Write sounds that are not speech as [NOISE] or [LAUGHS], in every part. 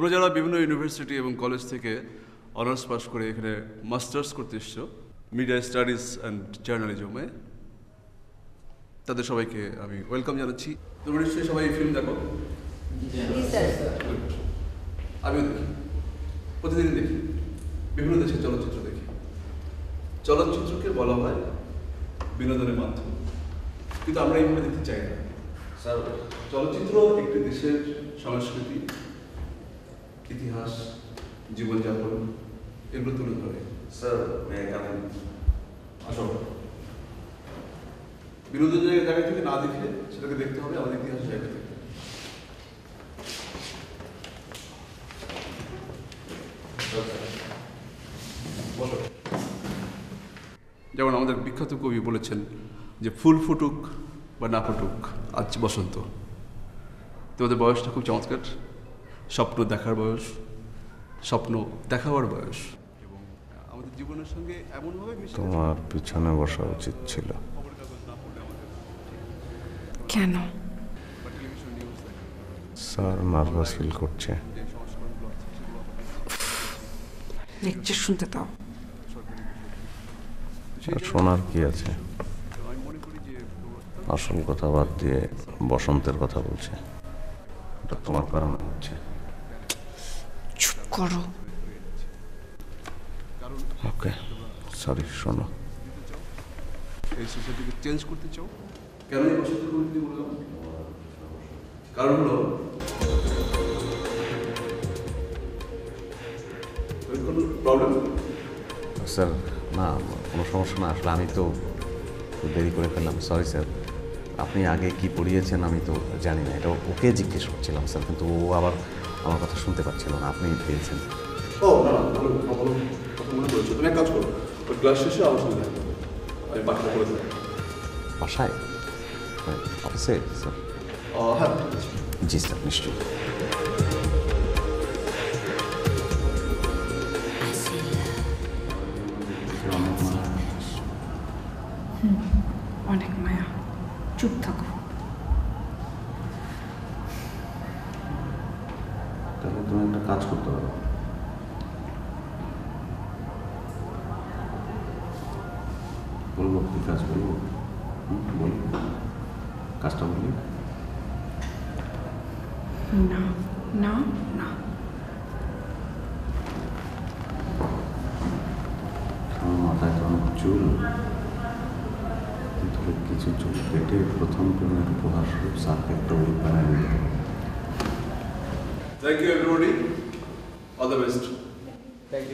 তোমরা যারা বিভিন্ন ইউনিভার্সিটি এবং কলেজ থেকে অনার্স পাস করে এখানে মাস্টার্স করতে এসছো মিডিয়া স্টাডিজ অ্যান্ড জার্নালিজমে তাদের সবাইকে আমি ওয়েলকাম জানাচ্ছি। তোমরা নিশ্চয়ই সবাই এই ফিল্ম দেখো. আমিও দেখি। প্রতিদিন দেখি। বিভিন্ন দেশের চলচ্চিত্র দেখি। চলচ্চিত্রকে বলা হয় বিনোদনের মাধ্যম। কিন্তু আমরা এইভাবে দেখতে চাই না। স্যার। চলচ্চিত্র একটি দেশের সংস্কৃতি। ইতিহাস জীবনযাপন এগুলো তুলে ধরে। স্যার মে কামিং আসো বিনোদন জায়গা জায়গা থেকে না দেখে সেটাকে দেখতে হবে আমাদের ইতিহাস জায়গা থেকে। যেমন আমাদের বিখ্যাত কবি বলেছেন যে ফুল ফুটুক বা না ফুটুক আজ বসন্ত। তোমাদের বয়সটা খুব চমৎকার। স্বপ্ন দেখার বয়স স্বপ্ন দেখাবার বয়স। এবং আমাদের জীবনের সঙ্গে এমনভাবে তোমার পিছনে বসা উচিত ছিল। কেন? স্যার নার্ভাস ফিল করছে। লেকচার শুনতে দাও। শোনার কি আছে? আমি মনে করি যে আসল কথা বাদ দিয়ে বসন্তের কথা বলছে। এটা তোমার কারণে হচ্ছে। করো। ওকে সরি শোনো। এই সোসাইটিকে চেঞ্জ করতে চাও? কেন এই বসন্ত কমিটি বললাম? কারণ হলো কোনো প্রবলেম স্যার না কোনো সমস্যা না আসলে আমি তো দেরি করে ফেললাম সরি স্যার। আপনি আগে কি পড়িয়েছেন আমি তো জানি না এটা ওকে জিজ্ঞেস করছিলাম স্যার কিন্তু ও আবার আমার কথা শুনতে পাচ্ছিল না আপনি পেয়েছেন ও না না ভালো ভালো কথা মনে তুমি এক কাজ করো ওই ক্লাস শেষে আমার সঙ্গে দেখা করো। আমি বাকিটা করে দেবো বাসায়? অফিসে স্যার হ্যাঁ জি স্যার নিশ্চয়ই। বলব কি কাজ বলব হুম, বলি। কাজটা বলি। না না না। আমার মাথায় তো অনেক চুল। তাহলে কিছু চুল কেটে প্রথম প্রেমের উপহার স্বরূপ স্যারকে একটা উইক বানায় দিতে thank you everybody all the best এই,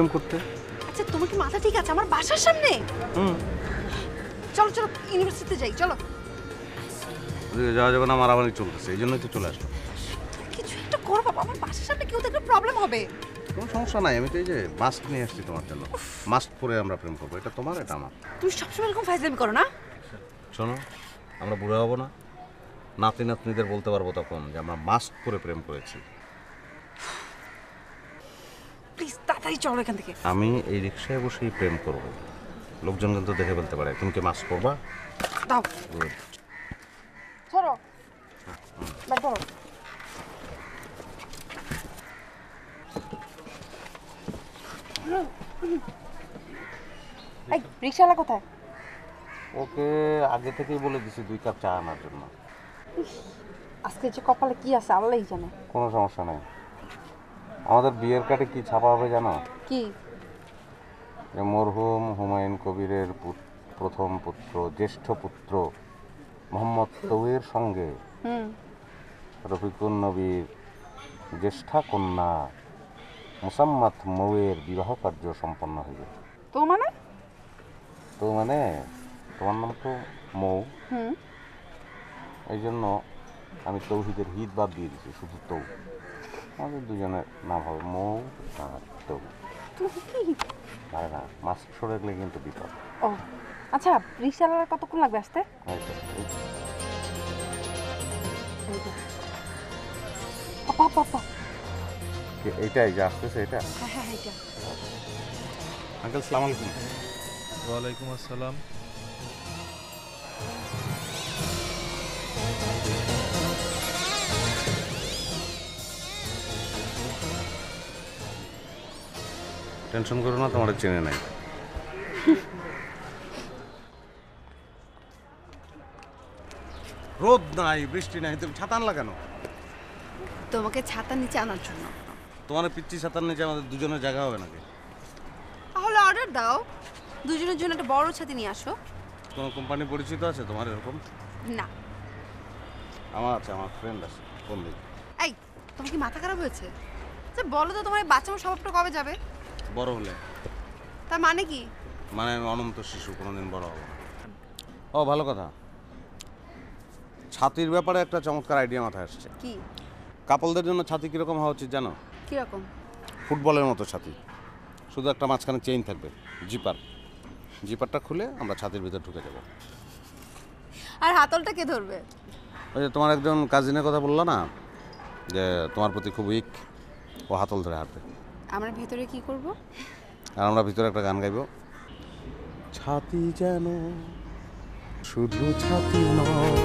প্রেম করতে। আচ্ছা তোমার কি মাথা ঠিক আছে? আমার বাসার সামনে? হুম। চলো চলো ইউনিভার্সিটিতে যাই চলো। ওদিকে যাওয়া যাবে না মারামারি চলতেছে এই জন্যই তো চলে আসলো কিছু একটা করো বাবা আমার বাসার সামনে কেউ দেখলে প্রবলেম হবে? কোনো সমস্যা নাই আমি তো এই যে মাস্ক নিয়ে আসছি তোমার জন্য। মাস্ক পরে আমরা প্রেম করব এটা তোমার এটা আমার। তুমি সবসময় এরকম ফাইজলামি করো না? শোনো আমরা বুড়ো হব না। নাতি নাতনিদের বলতে পারব তখন যে আমরা মাস্ক পরে প্রেম করেছি প্লিজ তাড়াতাড়ি চলো এখান থেকে। আমি এই রিক্সায় বসেই প্রেম করব। লোকজন কিন্তু দেখে ফেলতে পারে। তুমি কি মাস্ক করবা দাও। ধরো। ব্যাগ এই রিক্সাওয়ালা কোথায়? ওকে আগে থেকেই বলে দিছি দুই কাপ চা আনার জন্য। আজকে যে কপালে কি আছে আল্লাহই জানে। কোনো সমস্যা নেই। আমাদের বিয়ের কার্ডে কি ছাপা হবে জানো? কি? মরহুম হুমায়ুন কবিরের প্রথম পুত্র জ্যেষ্ঠ পুত্র মোহাম্মদ তৌয়ের সঙ্গে হুম। রফিকুন নবীর জ্যেষ্ঠা কন্যা মুসাম্মাত মৌয়ের বিবাহ কার্য সম্পন্ন হইবে। তো মানে? তো মানে তোমার নাম তো মৌ। হুম। এই জন্য আমি তৌহিদের হিদ বাদ দিয়ে দিছি শুধু তৌ। আমাদের দুজনের নাম হবে মৌ আর তৌ কি পারে না মাছ সরে গেলে কিন্তু বিপদ ও আচ্ছা রিক্সাওয়ালার কতক্ষণ লাগবে আসতে এইটাই যে আসতেছে এটা হ্যাঁ হ্যাঁ এটা আঙ্কেল সালাম আলাইকুম ওয়ালাইকুম আসসালাম টেনশন করো না তোমার চেনে নাই। রোদ নাই বৃষ্টি নাই তুমি ছাতা আনলা কেন? তোমাকে ছাতা নিচে আনার জন্য। তোমার পিচ্ছি ছাতার নিচে আমাদের দুজনের জায়গা হবে নাকি? তাহলে অর্ডার দাও। দুজনের জন্য একটা বড় ছাতি নিয়ে আসো। কোনো কোম্পানি পরিচিত আছে তোমার এরকম? না। আমার আছে আমার ফ্রেন্ড আছে ফোন দিই এই তোমার কি মাথা খারাপ হয়েছে? আচ্ছা বলো তো তোমার বাচ্চা আমার স্বভাবটা কবে যাবে? বড় হলে। তার মানে কি? মানে আমি অনন্ত শিশু কোনোদিন বড় হব না। ও ভালো কথা। ছাতির ব্যাপারে একটা চমৎকার আইডিয়া মাথায় আসছে। কি? কাপলদের জন্য ছাতি কীরকম হওয়া উচিত জানো? কীরকম? ফুটবলের মতো ছাতি। শুধু একটা মাঝখানে চেইন থাকবে জিপার। জিপারটা খুলে আমরা ছাতির ভিতরে ঢুকে যাব। আর হাতলটা কে ধরবে? ওই যে তোমার একজন কাজিনের কথা বলল না? যে তোমার প্রতি খুব উইক ও হাতল ধরে হাঁটবে। আমরা ভেতরে কি করব? আর আমরা ভিতরে একটা গান গাইব। ছাতি যেন শুধু ছাতি নয়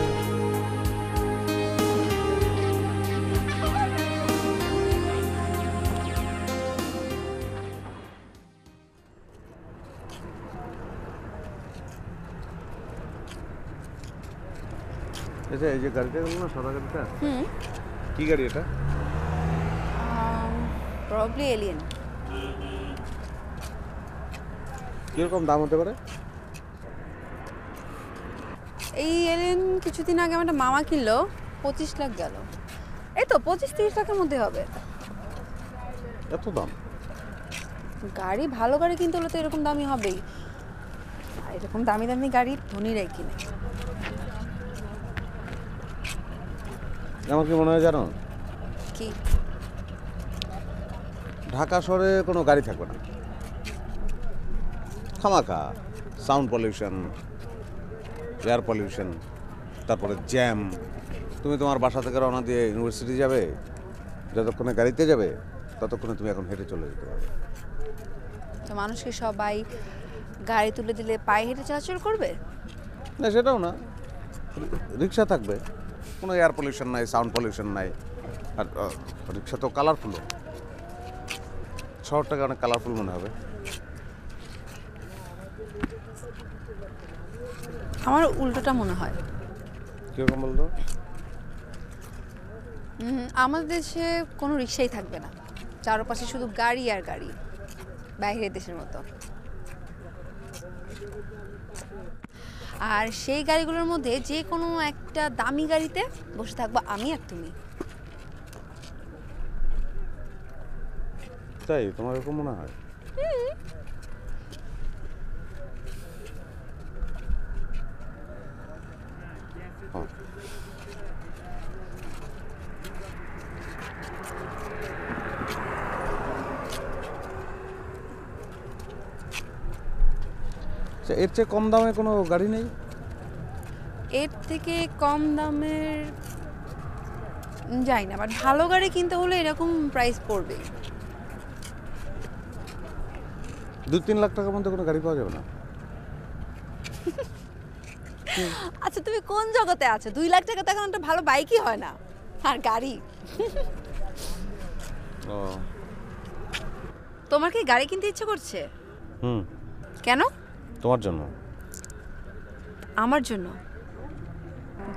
আচ্ছা এই যে গাড়িটা গেল না সাদা গাড়িটা? হুম। কি গাড়ি এটা? প্রবলি এলিয়েন কীরকম দাম হতে পারে? এই এলিয়েন কিছুদিন আগে আমার মামা কিনলো পঁচিশ লাখ গেল। এই তো পঁচিশ তিরিশ লাখের মধ্যে হবে। এত দাম? গাড়ি ভালো গাড়ি কিনতে হলে তো এরকম দামি হবেই। আর এরকম দামি দামি গাড়ি ধনীরাই কিনে আমার কি মনে হয় জানো? কি? ঢাকা শহরে কোনো গাড়ি থাকবে না। খামাকা সাউন্ড পলিউশন এয়ার পলিউশন তারপরে জ্যাম তুমি তোমার বাসা থেকে রওনা দিয়ে ইউনিভার্সিটি যাবে যতক্ষণে গাড়িতে যাবে ততক্ষণে তুমি এখন হেঁটে চলে যেতে পারবে। তো মানুষকে সবাই গাড়ি তুলে দিলে পায়ে হেঁটে চলাচল করবে? না সেটাও না। রিক্সা থাকবে। কোনো এয়ার পলিউশন নাই সাউন্ড পলিউশন নাই। আর রিক্সা তো কালারফুলও শহরটাকে অনেক কালারফুল মনে হবে। আমার উল্টোটা মনে হয়। কীরকম বলতো? আমাদের দেশে কোনো রিক্সাই থাকবে না। চারপাশে শুধু গাড়ি আর গাড়ি বাইরের দেশের মতো। আর সেই গাড়িগুলোর মধ্যে যে কোনো একটা দামি গাড়িতে বসে থাকব আমি আর তুমি। তাই? তোমার এরকম মনে হয়। আচ্ছা, এর চেয়ে কম দামে কোনো গাড়ি নেই? এর থেকে কম দামের জানি না বাট ভালো গাড়ি কিনতে হলে এরকম প্রাইস পড়বে দু তিন লাখ টাকার মধ্যে কোনো গাড়ি পাওয়া যাবে না। আচ্ছা তুমি কোন জগতে আছো? দুই লাখ টাকা তো এখন একটা ভালো বাইকই হয় না। আর গাড়ি। ও। তোমার কি গাড়ি কিনতে ইচ্ছে করছে? হুম। কেন? তোমার জন্য। আমার জন্য?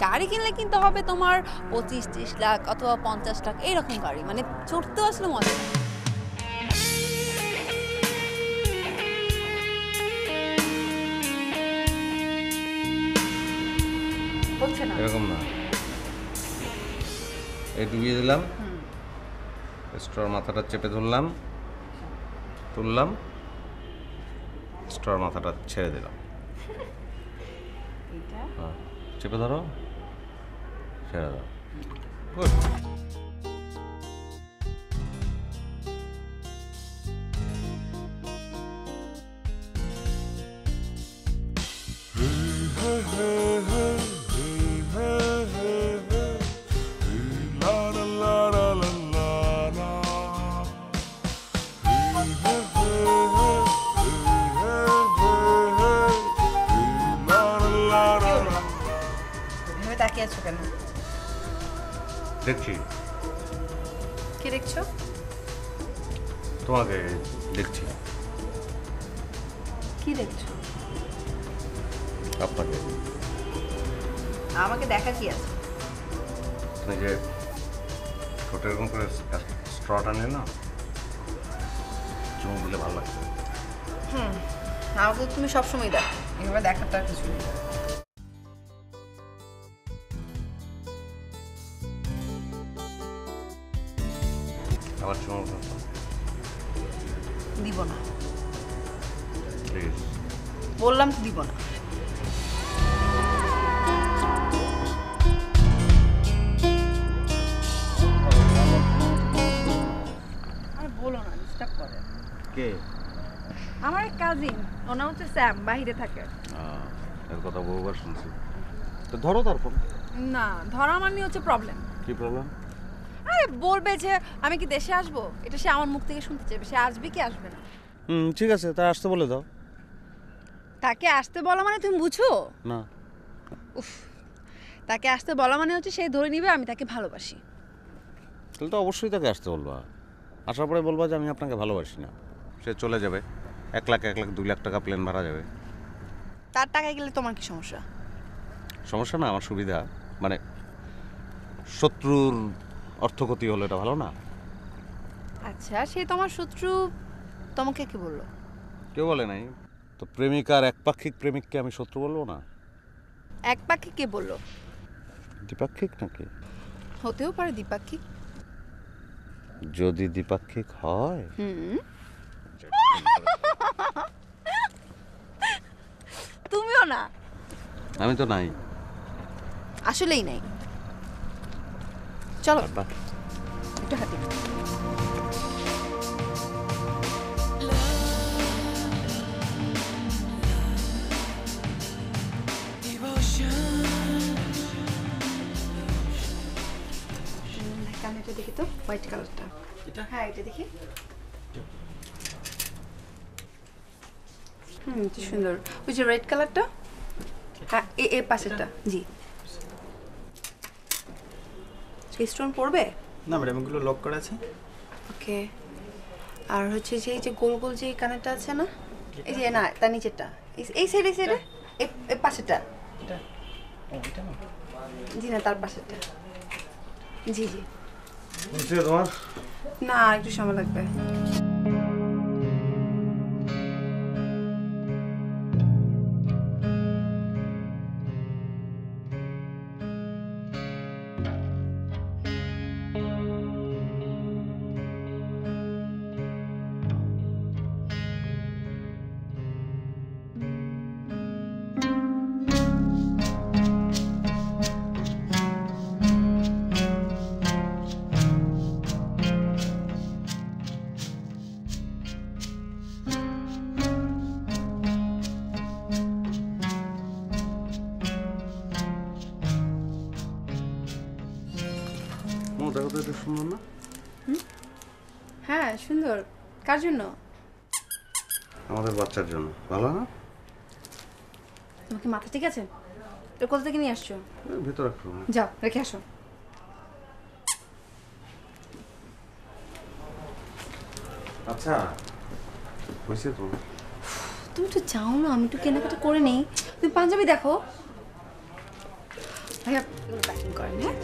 গাড়ি কিনলে কিনতে হবে তোমার পঁচিশ ত্রিশ লাখ অথবা পঞ্চাশ লাখ এইরকম গাড়ি। মানে চড়তেও আসলে মজা এরকম না। এই ডুবিয়ে দিলাম। স্টোর মাথাটা চেপে ধরলাম। তুললাম। স্টোর মাথাটা ছেড়ে দিলাম। [LAUGHS] হ্যাঁ, চেপে ধরো। ছেড়ে দাও। গুড। দেখছি। কি দেখছ? তোমাকে দেখছি। কি দেখছ? আপনাকে। আমাকে দেখা কি আছে? আপনি যে ছোট এরকম করে স্ট্রটা নিয়ে না চুমু দিলে ভালো লাগছে আমাকে তুমি সবসময় দেখো। এভাবে দেখার তো আর কিছু নেই। শুনছি। তো ধরো তারপর। না ধরা মানি হচ্ছে প্রবলেম কি প্রবলেম আরে বলবে যে আমি কি দেশে আসব? এটা সে আমার মুখ থেকে শুনতে চাইবে। সে আসবে কি আসবে না? হুম ঠিক আছে তা আসতে বলে দাও। তাকে আসতে বলা মানে তুমি বুঝো? না। উফ তাকে আসতে বলা মানে হচ্ছে সে ধরে নিবে আমি তাকে ভালোবাসি। তাহলে তো অবশ্যই তাকে আসতে বলবা। আসার পরে বলবা যে আমি আপনাকে ভালোবাসি না। সে চলে যাবে। এক লাখ এক লাখ দুই লাখ টাকা প্লেন ভাড়া যাবে। তার টাকায় গেলে তোমার কি সমস্যা? সমস্যা না আমার সুবিধা। মানে শত্রুর অর্থক্ষতি হলো এটা ভালো না? আচ্ছা সে তোমার শত্রু তোমাকে কি বলল? কেউ বলে নাই। তো প্রেমিকার একপাক্ষিক প্রেমিককে আমি শত্রু বলব না? এক পাখি কে বলল? দ্বিপাক্ষিক নাকি? হতেও পারে দ্বিপাক্ষিক। যদি দ্বিপাক্ষিক হয়? হুম। [LAUGHS] তুমিও না? আমি তো নাই। আসলেই নাই। চলো একটু হাঁটি। কানেরটা দেখি তো হোয়াইট কালারটা। এটা? হ্যাঁ এটা দেখি। হুম কি সুন্দর। ওই যে রেড কালারটা? হ্যাঁ এ এ পাশেরটা। জি। স্টোন পড়বে? না ম্যাডাম এগুলো লক করা আছে। ওকে। আর হচ্ছে যে এই যে গোল গোল যে কানেরটা আছে না? এই যে না তার নিচেরটা। এই- সাইড সাইডে এই পাশেরটা। জি না তার পাশেরটা। জি জি। তোমার? না একটু সময় লাগবে। দেখো তো এটা সুন্দর না? হ্যাঁ সুন্দর। কার জন্য? আমাদের বাচ্চার জন্য। ভালো না? মাথা ঠিক আছে? এটা কোথা থেকে নিয়ে আসছো? ভিতর রাখো। যাও রেখে আসো। আচ্ছা হয়েছে তো? তুমি একটু যাও না আমি একটু কেনাকাটা করে নেই। তুমি পাঞ্জাবি দেখো। ভাইয়া প্যাকিং করেন হ্যাঁ?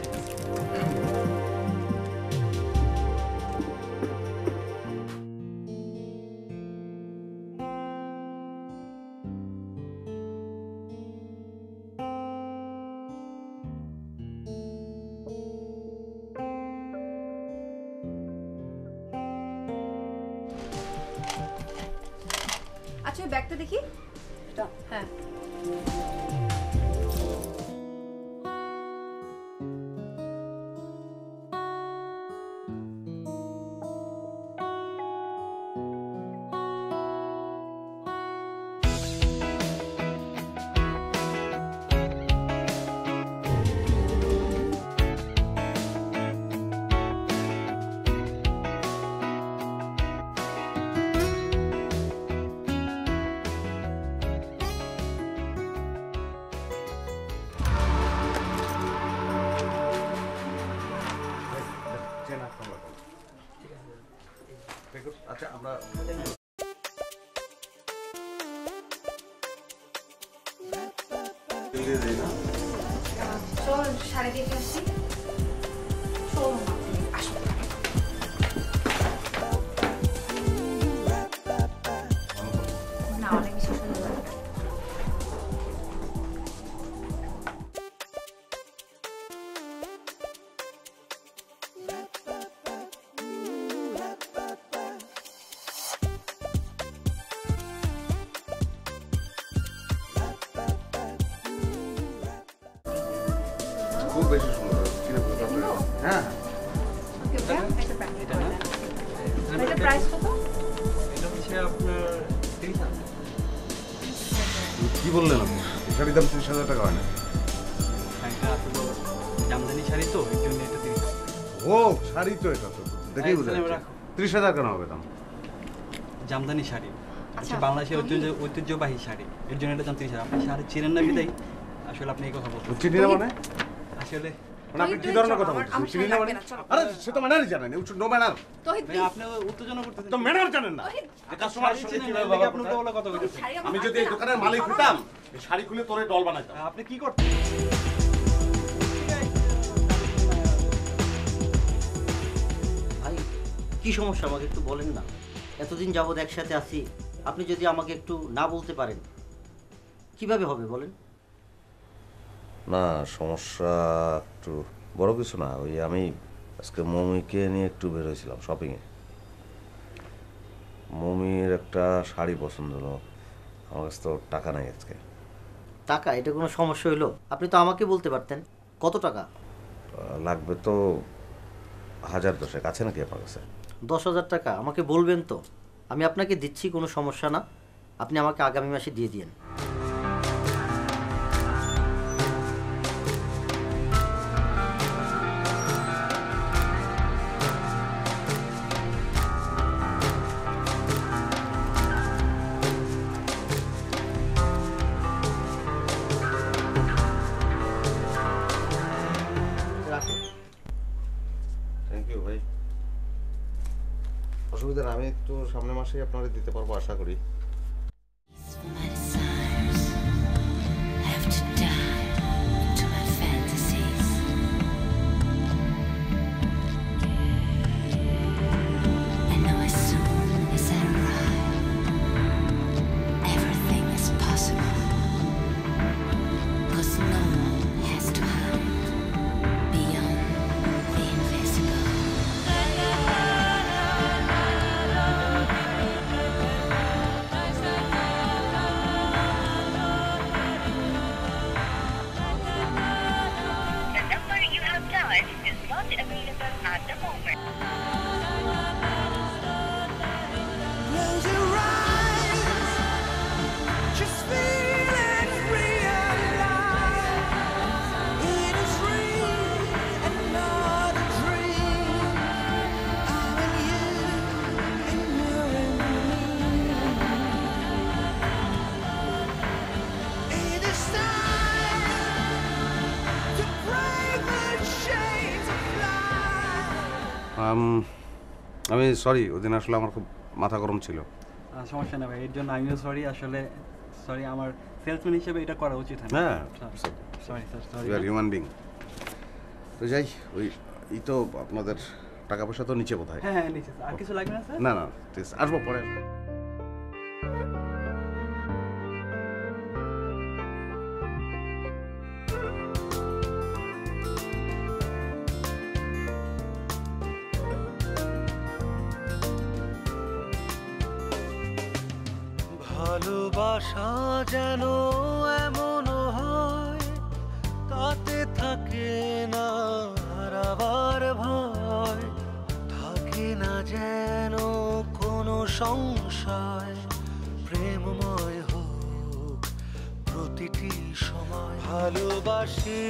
দিয়ে দিই না। চল সাড়ে দেখে আসছি শাড়ি তো এটা তো। দেখেই হ্যাঁ, বোঝা যাচ্ছে। ত্রিশ হাজার কেন হবে দাম? জামদানি শাড়ি। আচ্ছা, বাংলাদেশের আমি- ঐতিহ্য ঐতিহ্যবাহী শাড়ি। এর জন্য এটা দাম তিরিশ হাজার। আপনি শাড়ি চিনেন না বিদায়? আসলে আপনি এই কথা বলছেন। চিনি না মানে? আসলে মানে আপনি কি ধরনের কথা বলছেন চিনি না মানে? আরে সে তো ম্যানারই জানেন উচ্চ নো ম্যানার আপনি উত্তেজনা করতেছেন। তো ম্যানার জানেন না। কীভাবে এদিকে আপনি হয়। বলা কথা বলছেন আমি যদি এই। দোকানের মালিক হইতাম এই শাড়ি খুলে তোরে ডল বানাইতাম। আপনি কি করতেন কি সমস্যা? আমাকে একটু বলেন না। এতদিন যাবৎ একসাথে আছি আপনি যদি আমাকে একটু না বলতে পারেন কীভাবে হবে বলেন? না সমস্যা একটু বড় কিছু না। ওই আমি আজকে মমিকে নিয়ে একটু বের হয়েছিলাম শপিংয়ে মমির একটা শাড়ি পছন্দ হলো। আমার কাছে তো টাকা নাই আজকে। টাকা? এটা কোনো সমস্যা হইল? আপনি তো আমাকে বলতে পারতেন। কত টাকা? লাগবে তো হাজার দশেক। আছে নাকি আপনার কাছে? দশ হাজার টাকা, আমাকে বলবেন তো। আমি আপনাকে দিচ্ছি, কোনো সমস্যা না। আপনি আমাকে আগামী মাসে দিয়ে দিন মাসেই আপনারা দিতে পারব আশা করি। সরি ওদিন আসলে আমার খুব মাথা গরম ছিল। সমস্যা না ভাই এর জন্য আমিও সরি আসলে সরি আমার সেলসম্যান হিসেবে এটা করা উচিত না। হ্যাঁ। Sorry sir sorry you are human being তো যাই ওই এই তো আপনাদের টাকা পয়সা তো নিচে বোধ হয় হ্যাঁ হ্যাঁ নিচে। আর কিছু লাগবে না স্যার না না আসব পরে। আসব। ভালোবাসা যেন এমন হয়, তাতে থাকে না হারাবার ভয়, থাকে না যেন কোনো সংশয়, প্রেমময় হোক প্রতিটি সময়। ভালোবাসি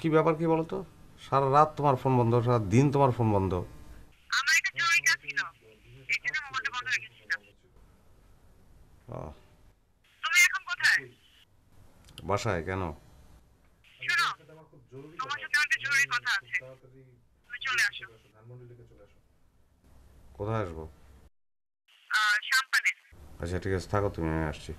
কি ব্যাপার কি বলতো? সারা রাত তোমার ফোন বন্ধ সারা দিন তোমার ফোন বন্ধ। বাসায় কেন? কোথায় আসব? আচ্ছা ঠিক আছে থাকো তুমি আমি আসছি।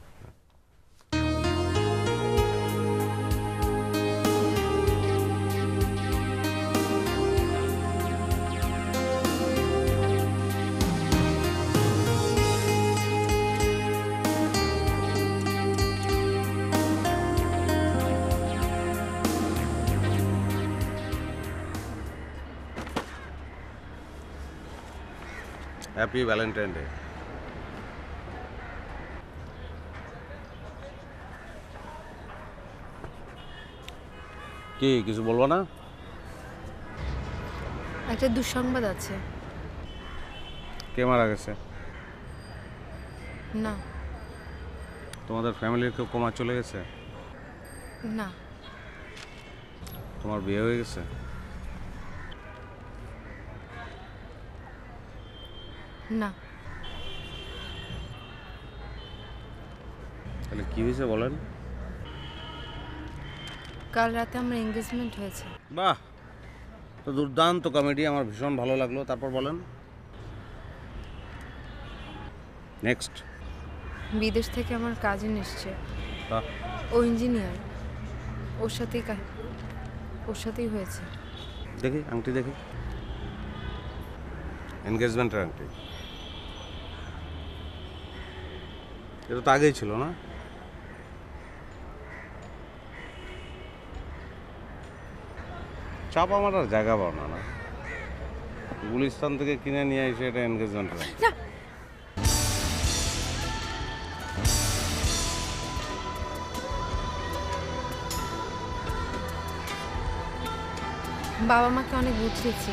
হ্যাপি ভ্যালেন্টাইন ডে কি কিছু বলব না? একটা দুঃসংবাদ আছে। কে মারা গেছে? না। তোমাদের ফ্যামিলির কেউ কমা চলে গেছে? না। তোমার বিয়ে হয়ে গেছে? না। তাহলে কি হয়েছে বলেন? কাল রাতে আমার এঙ্গেজমেন্ট হয়েছে। বাহ! তো দুর্দান্ত কমেডি আমার ভীষণ ভালো লাগল। তারপর বলেন। নেক্সট বিদেশ থেকে আমার কাজিন এসছে। বাহ! ও ইঞ্জিনিয়ার ওর সাথেই কা- ওর সাথেই হয়েছে। দেখি আংটি দেখি। এনগেজমেন্টের আংটি। এটা তো আগেই ছিল, না? চাপ আমার আর জায়গা পাও না গুলিস্তান থেকে কিনে নিয়ে এসে এটা এনগেজমেন্টের আংটি বাবা মাকে অনেক বুঝিয়েছি,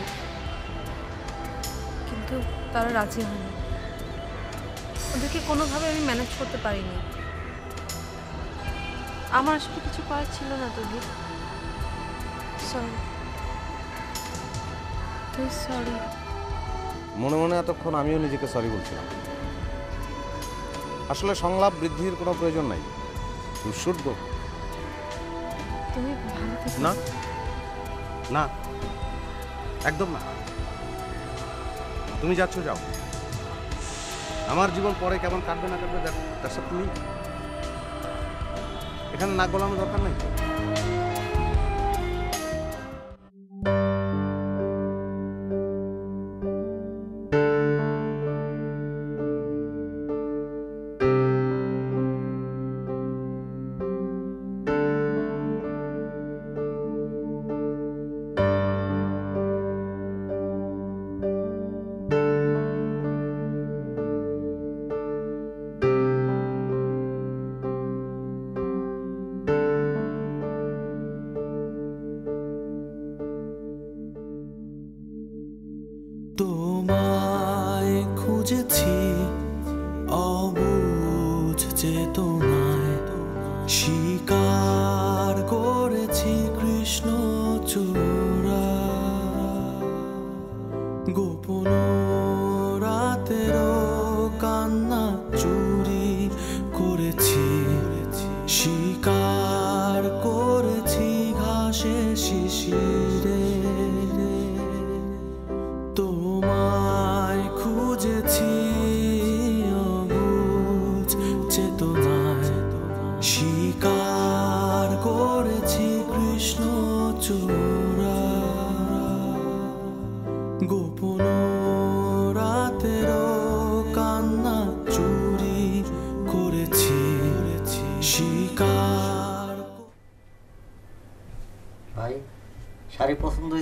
কিন্তু তারা রাজি হয়নি। ওদেরকে কোনোভাবে আমি ম্যানেজ করতে পারিনি। আমার আসলে কিছু করার ছিল না তোদের সরি তুই সরি মনে মনে এতক্ষণ আমিও নিজেকে সরি বলছিলাম। আসলে সংলাপ বৃদ্ধির কোনো প্রয়োজন নাই। শুড তুমি না। না। একদম না। তুমি যাচ্ছ যাও। আমার জীবন পরে কেমন কাটবে না কাটবে তার সাথে তুমি এখানে নাক গলানো দরকার নাই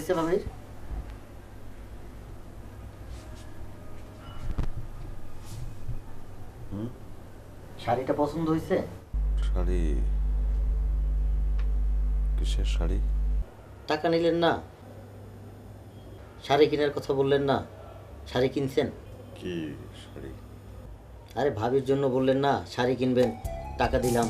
হয়েছে ভাবির শাড়িটা পছন্দ হয়েছে? শাড়ি? কিসের শাড়ি? টাকা নিলেন না। শাড়ি কেনার কথা বললেন না। শাড়ি কিনছেন? কি শাড়ি? আরে ভাবির জন্য বললেন না শাড়ি কিনবেন টাকা দিলাম।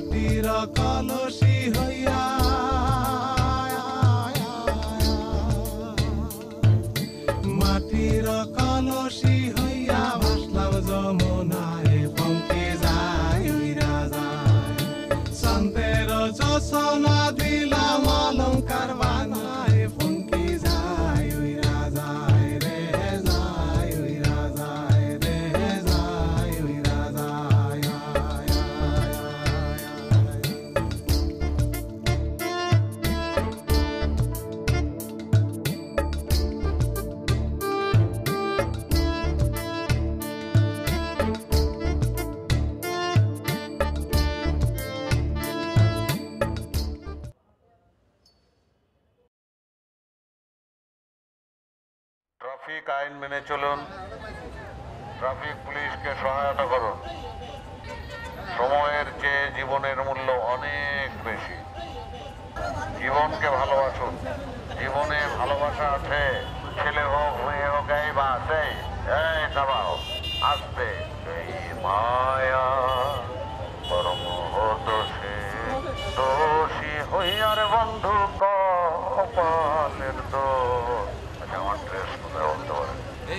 মাটির কলসি হইয়া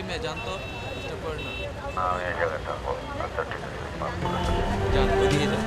মেয়ে জানতো ডিস্টার্ব করে না না আমি এই জায়গায় থাকব আচ্ছা ঠিক আছে মাফ করে দেবেন। যান ওদিকে যান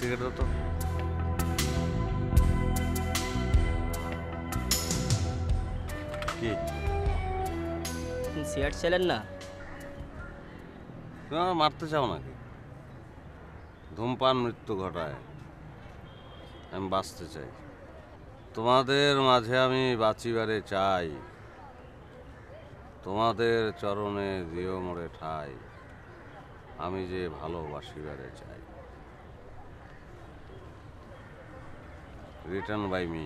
সিগারেট তো কি ছেলেন না? তুমি আমার মারতে চাও নাকি? ধূমপান মৃত্যু ঘটায়। আমি বাঁচতে চাই। তোমাদের মাঝে আমি বাঁচিবারে চাই। তোমাদের চরণে দিও মোড়ে ঠাই। আমি যে ভালোবাসিবারে চাই। রিটার্ন বাই মি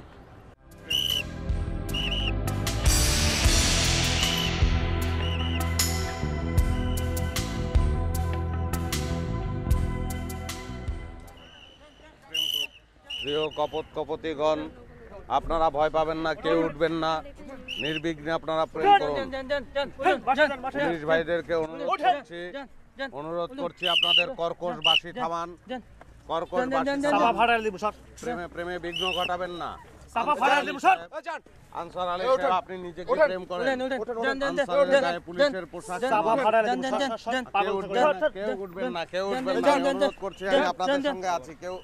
প্রিয় কপত কপতিগণ আপনারা ভয় পাবেন না কেউ উঠবেন না নির্বিঘ্নে আপনারা প্রেম করুন পুলিশ ভাইদেরকে অনুরোধ করছি অনুরোধ করছি আপনাদের কর্কশ বাসি থামান প্রেমে প্রেমে বিঘ্ন ঘটাবেন না। আনসার আলী সাহেব আপনি নিজেকে প্রেম করেন। পুলিশের পোশাক কেউ উঠবেন না কেউ উঠবেন না কেউ উঠবেন না অনুরোধ করছি আমি আপনাদের সঙ্গে আছি কেউ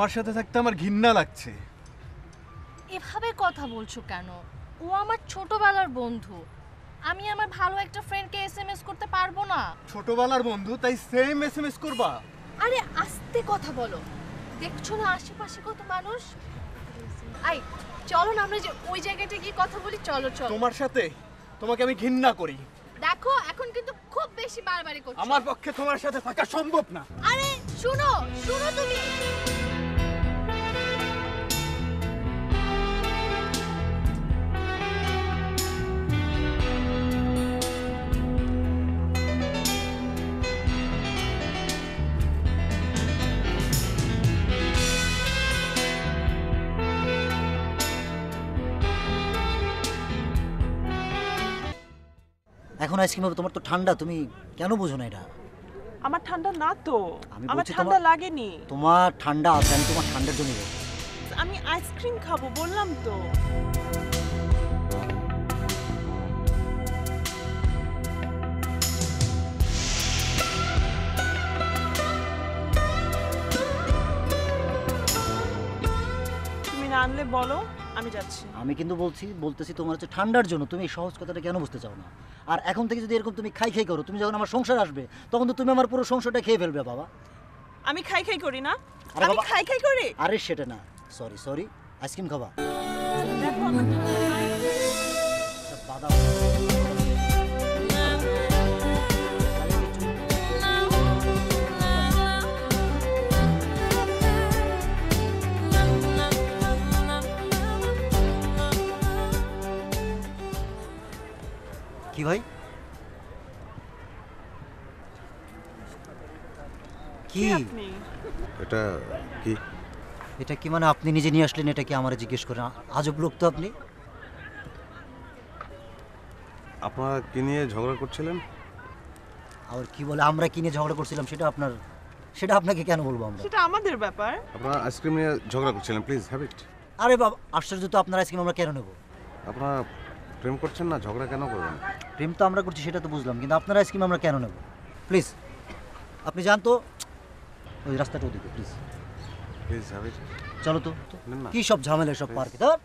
তোমার সাথে থাকতে আমার ঘৃণা লাগছে। এভাবে কথা বলছো কেন? ও আমার ছোটবেলার বন্ধু। আমি আমার ভালো একটা ফ্রেন্ডকে এসএমএস করতে পারব না। ছোটবেলার বন্ধু তাই সেম এসএমএস করবা। আরে আস্তে কথা বলো। দেখছ না আশেপাশে কত মানুষ? আই চলো না আমরা যে ওই জায়গাটা গিয়ে কথা বলি চলো চলো। তোমার সাথে তোমাকে আমি ঘৃণা করি। দেখো এখন কিন্তু খুব বেশি বাড়াবাড়ি করছ। আমার পক্ষে তোমার সাথে থাকা সম্ভব না। আরে শুনো শুনো তুমি। আইসক্রিম হবে তোমার তো ঠান্ডা তুমি কেন বোঝো না এটা? আমার ঠান্ডা না তো আমি আমার বলছি ঠান্ডা তোমার- লাগেনি। তোমার ঠান্ডা আছে আমি তোমার ঠান্ডার জন্য বলছি। আমি আইসক্রিম খাব বললাম তো। তুমি না আনলে বলো। আমি যাচ্ছি। আমি কিন্তু বলছি বলতেছি তোমার হচ্ছে ঠান্ডার জন্য তুমি এই সহজ কথাটা কেন বুঝতে চাও না? আর এখন থেকে যদি এরকম তুমি খাই খাই করো তুমি যখন আমার সংসার আসবে তখন তো তুমি আমার পুরো সংসারটা খেয়ে ফেলবে বাবা। আমি খাই খাই করি না? আমি খাই খাই করি? আরে সেটা না সরি সরি আইসক্রিম খাবা। দেখো আমার কি ভাই? কি? এটা কি? এটা কি মানে আপনি নিজে নিয়ে আসলেন? এটা কি আমার জিজ্ঞেস করেন? আজব লোক তো আপনি। আপনারা কি নিয়ে ঝগড়া করছিলেন? আর কি বলে আমরা কি নিয়ে ঝগড়া করছিলাম সেটা আপনার সেটা আপনাকে কেন বলব আমরা? সেটা আমাদের ব্যাপার। আপনারা আইসক্রিম নিয়ে ঝগড়া করছিলেন প্লিজ হ্যাভ ইট আরে বাবা আশ্চর্য তো আপনার আইসক্রিম আমরা কেন নেব? আপনারা প্রেম করছেন না ঝগড়া কেন করবেন? প্রেম তো আমরা করছি সেটা তো বুঝলাম কিন্তু আপনার আইসক্রিম আমরা কেন নেব? প্লিজ আপনি যান তো। ওই রাস্তাটা ওদিকে প্লিজ প্লিজ চলো তো। কি সব ঝামেলা সব পার্কে ধর।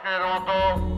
রাধা কৃষ্ণের মতো